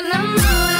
and I'm rolling.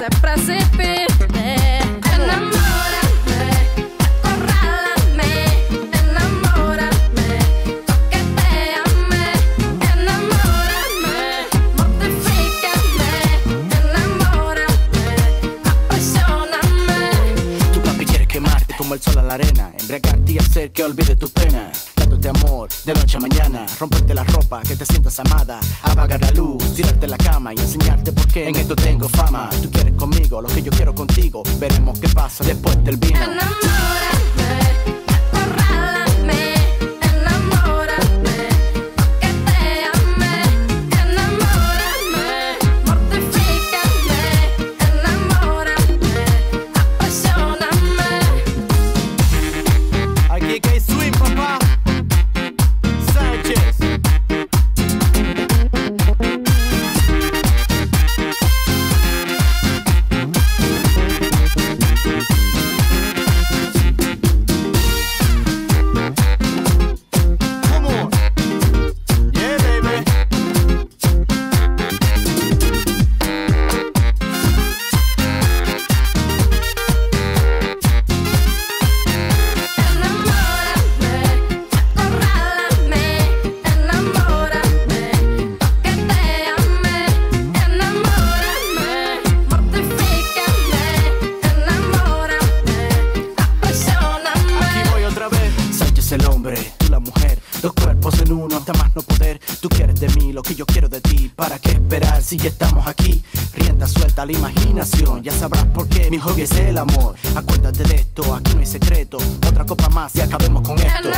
Deprancipirme, enamorame, acorralame, enamorame, toqueteame, enamorame, mortificame, enamorame, apasioname. Tu capillero es quemarte como el sol a la arena, enbregarte y hacer que olvide tu pena de amor de noche a mañana. Romperte la ropa, que te sientas amada. Apagar la luz, tirarte la cama y enseñarte por qué en esto tengo fama. Tú quieres conmigo, lo que yo quiero contigo. Veremos qué pasa después del vino. no poder. Tú quieres de mí lo que yo quiero de ti. ¿Para qué esperar si ya estamos aquí? Rienda suelta la imaginación. Ya sabrás por qué mi hobby es el amor. Acuérdate de esto, aquí no hay secreto. Otra copa más y acabemos con esto.